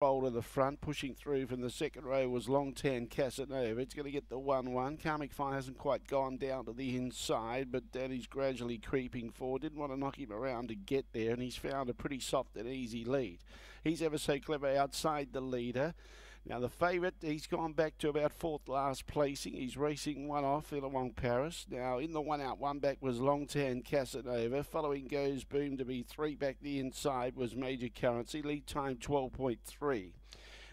roll to the front. Pushing through from the second row was Longtan Cassanova. It's going to get the 1 1. Karmic Fire hasn't quite gone down to the inside, but Danny's gradually creeping forward. Didn't want to knock him around to get there, and he's found a pretty soft and easy lead. He's ever so clever outside the leader. Now, the favourite, he's gone back to about fourth last placing. He's racing one off Illawong Parris. Now, in the one out, one back was Longtan Cassanova. Following goes Boom to be three back the inside was Major Currency. Lead time 12.3.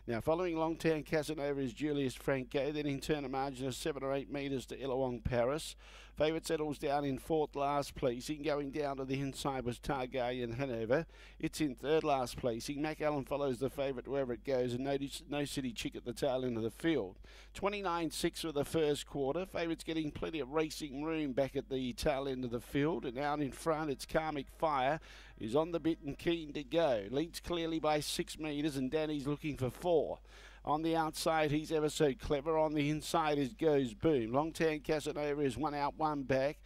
Now, following Longtan Cassanova is Julius Franco. Then in turn, a margin of seven or eight metres to Illawong Parris. Favourite settles down in fourth last placing. Going down to the inside was Targaryen Hanover. It's in third last placing. Mackalan follows the favourite wherever it goes, and no, no City Chick at the tail end of the field. 29-6 for the first quarter. Favourites getting plenty of racing room back at the tail end of the field, and out in front it's Karmic Fire is on the bit and keen to go. Leads clearly by six metres, and Danny's looking for four. On the outside, he's ever so clever. On the inside is Goes Boom. Longtan Cassanova is one out, one back.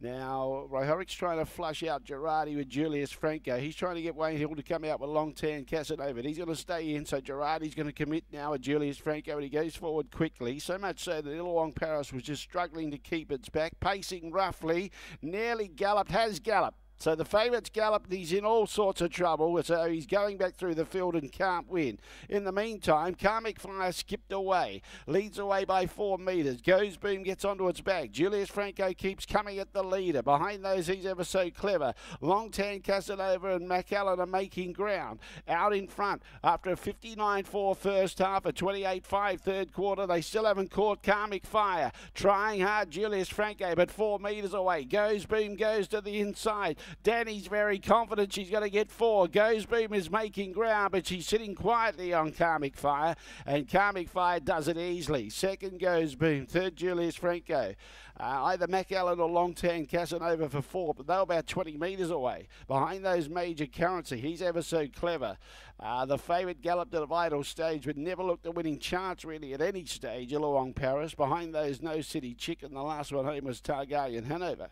Now, Hryhorec's trying to flush out Girardi with Julius Franco. He's trying to get Wayne Hill to come out with long Longtan Cassanova. He's going to stay in, so Girardi's going to commit now with Julius Franco, and he goes forward quickly. So much so that Illawong Parris was just struggling to keep its back, pacing roughly, nearly galloped, has galloped. So the favourites galloped. He's in all sorts of trouble. So he's going back through the field and can't win. In the meantime, Karmic Fire skipped away. Leads away by four metres. Goes Boom gets onto its back. Julius Franco keeps coming at the leader. Behind those, he's ever so clever. Longtan Cassanova and Mackalan are making ground. Out in front after a 59-4 first half, a 28-5 third quarter. They still haven't caught Karmic Fire. Trying hard, Julius Franco, but four metres away. Goes Boom goes to the inside. Danny's very confident she's going to get four. Goes Boom is making ground, but she's sitting quietly on Karmic Fire, and Karmic Fire does it easily. Second goes Boom. Third, Julius Franco. Uh, either Mackalan or Longtan Cassanova for four, but they're about 20 metres away. Behind those major currency, he's ever so clever. Uh, the favourite galloped at a vital stage, but never looked a winning chance really at any stage Illawong Parris. Behind those, No City Chicken. The last one home was Targaryen Hanover.